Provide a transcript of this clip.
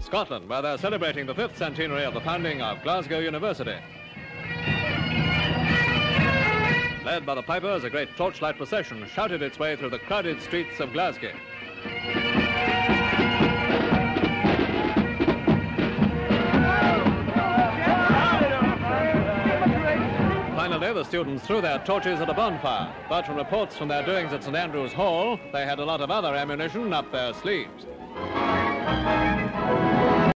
Scotland, where they're celebrating the fifth centenary of the founding of Glasgow University. Led by the pipers, a great torchlight procession shouted its way through the crowded streets of Glasgow. Finally, the students threw their torches at a bonfire, but from reports from their doings at St Andrew's Hall, they had a lot of other ammunition up their sleeves.